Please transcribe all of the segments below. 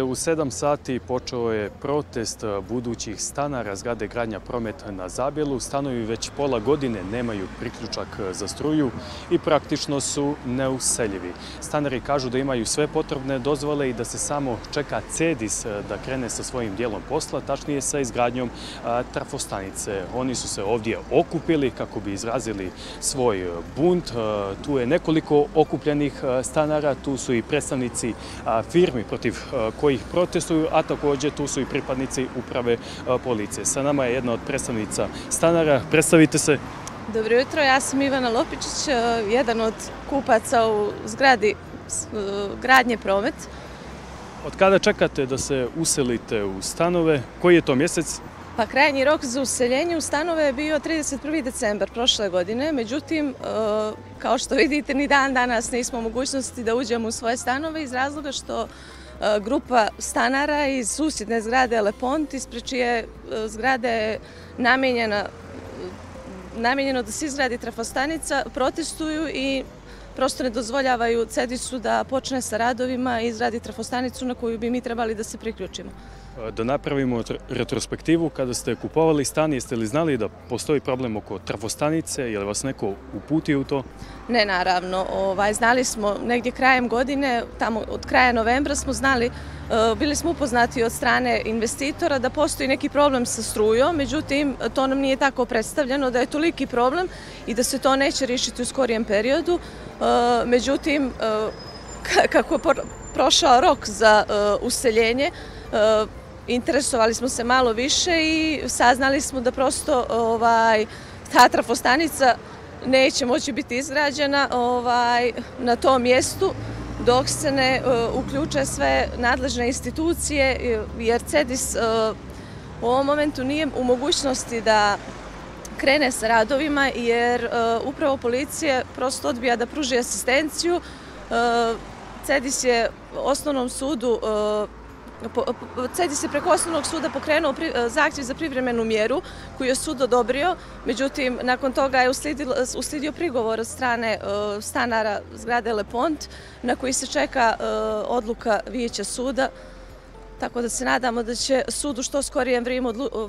U 7 sati počeo je protest budućih stanara zgrade gradnja promet na Zabjelu. Stanovi već pola godine nemaju priključak za struju i praktično su neuseljivi. Stanari kažu da imaju sve potrebne dozvole i da se samo čeka CEDIS da krene sa svojim dijelom posla, tačnije sa izgradnjom trafostanice. Oni su se ovdje okupili kako bi izrazili svoj bunt. Tu je nekoliko okupljenih stanara, tu su i predstavnici firmi protiv kojih protestuju, a također tu su i pripadnici uprave policije. Sa nama je jedna od predstavnica stanara. Predstavite se. Dobro jutro, ja sam Ivana Lopičić, jedan od kupaca u zgradi gradnje promet. Od kada čekate da se uselite u stanove? Koji je to mjesec? Pa krajnji rok za useljenje u stanove je bio 31. decembar prošle godine, međutim, kao što vidite, ni dan danas nismo u mogućnosti da uđemo u svoje stanove iz razloga što E, grupa stanara iz susjedne zgrade Lepont, ispred čije e, zgrade je namijenjeno da se izgradi trafostanica, protestuju i prosto ne dozvoljavaju CEDIS-u da počne sa radovima i izradi trafostanicu na koju bi mi trebali da se priključimo. Da napravimo retrospektivu, kada ste kupovali stan, jeste li znali da postoji problem oko trafostanice, je li vas neko uputio u to? Ne, naravno. Ovaj, znali smo negdje krajem godine, tamo od kraja novembra smo znali, e, E, bili smo upoznati od strane investitora da postoji neki problem sa strujom, međutim, to nam nije tako predstavljeno da je toliki problem i da se to neće rišiti u skorijem periodu. E, međutim, e, kako je prošao rok za useljenje, interesovali smo se malo više i saznali smo da prosto ovaj, ta trafostanica neće moći biti izgrađena ovaj, na tom mjestu dok se ne e, uključe sve nadležne institucije e, jer CEDIS e, u ovom momentu nije u mogućnosti da krene sa radovima jer upravo policije prosto odbija da pruži asistenciju. CEDIS je osnovnom sudu CEDI se preko osnovnog suda pokrenuo e, zahtjev za privremenu mjeru koju je sud odobrio, međutim, nakon toga je uslidio prigovor od strane e, stanara zgrade Lepont, na koji se čeka e, odluka vijeća suda, tako da se nadamo da će sud u što skorijem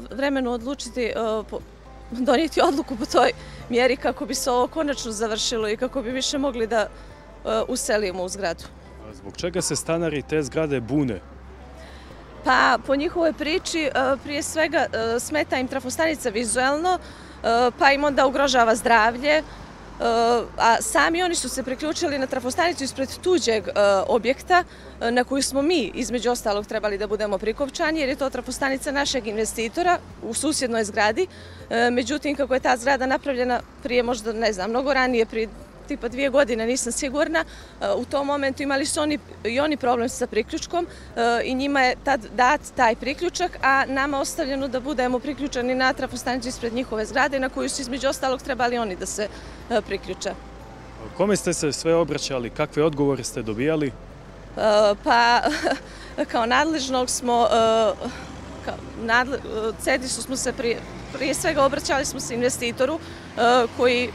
vremenu odlučiti e, donijeti odluku po toj mjeri kako bi se ovo konačno završilo i kako bi više mogli da uselimo u zgradu. Zbog čega se stanari te zgrade bune? Pa po njihovoj priči e, prije svega e, smeta im trafostanica vizuelno, e, pa im onda ugrožava zdravlje, a sami oni su se priključili na trafostanicu ispred tuđeg objekta na koju smo mi između ostalog trebali da budemo prikopčani jer je to trafostanica našeg investitora u susjednoj zgradi. Međutim, kako je ta zgrada napravljena prije možda, ne znam, mnogo ranije, prije tipa dvije godine, nisam sigurna. E, u tom momentu imali su oni i oni problem sa priključkom e, i njima je tad dat taj priključak, a nama ostavljeno da budemo priključani na trafostanicu ispred njihove zgrade na koju su između ostalog trebali oni da se e, priključe. Kome ste se sve obraćali? Kakve odgovore ste dobijali? Pa, kao nadležnog smo, CEDIS-u smo se prije svega obraćali smo se investitoru koji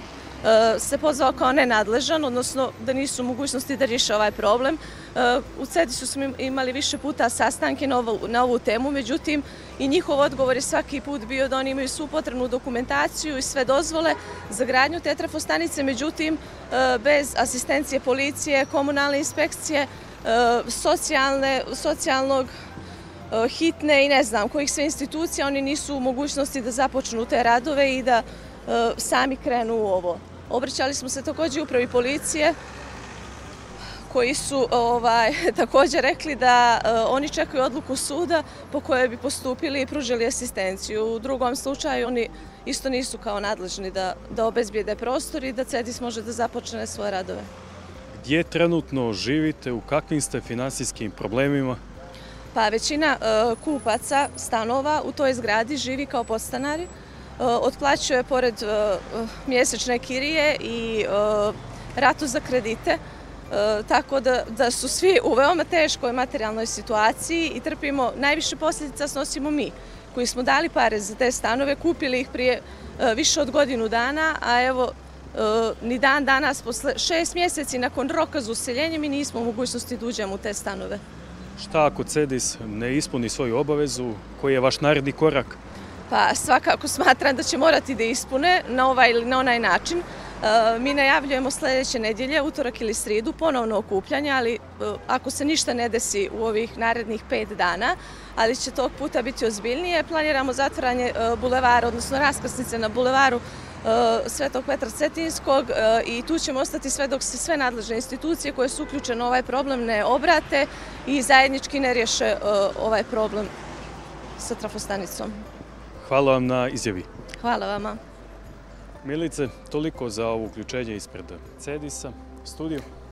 Eh, se pozvao kao nenadležan, odnosno da nisu mogućnosti da riješe ovaj problem. Eh, u CEDIS-u smo imali više puta sastanke na ovu temu, međutim i njihov odgovor je svaki put bio da oni imaju svu potrebnu dokumentaciju i sve dozvole za gradnju te trafostanice, međutim eh, bez asistencije policije, komunalne inspekcije, socijalnog hitne i ne znam kojih sve institucija, oni nisu u mogućnosti da započnu te radove i da sami krenu u ovo. Obraćali smo se također upravi policije koji su ovaj, također rekli da e, oni čekaju odluku suda po kojoj bi postupili i pružili asistenciju. U drugom slučaju oni isto nisu kao nadležni da, da obezbijede prostor i da CEDIS može da započne svoje radove. Gdje trenutno živite, u kakvim ste finansijskim problemima? Pa većina e, kupaca stanova u toj zgradi živi kao podstanari. E, otplaćuje pored e, mjesečne kirije i e, ratu za kredite, tako da su svi u veoma teškoj materijalnoj situaciji i trpimo, najviše posljedica snosimo mi, koji smo dali pare za te stanove, kupili ih prije više od godinu dana, a evo, ni dan danas, posle šest mjeseci nakon roka za useljenje, mi nismo u mogućnosti da uđemo u te stanove. Šta ako CEDIS ne ispuni svoju obavezu? Koji je vaš naredni korak? Pa svakako smatram da će morati da ispune na ovaj ili na onaj način. E, mi najavljujemo sljedeće nedjelje, utorak ili sridu, ponovno okupljanje, ali e, ako se ništa ne desi u ovih narednih pet dana, ali će tog puta biti ozbiljnije, planiramo zatvaranje e, bulevara, odnosno raskrsnice na bulevaru Svetog Petra Cetinskog i tu ćemo ostati sve dok se sve nadležne institucije koje su uključene u ovaj problem ne obrate i zajednički ne riješe ovaj problem sa trafostanicom. Hvala vam na izjavi. Hvala vama. Milice, toliko za ovo uključenje ispred CEDIS-a. Studio.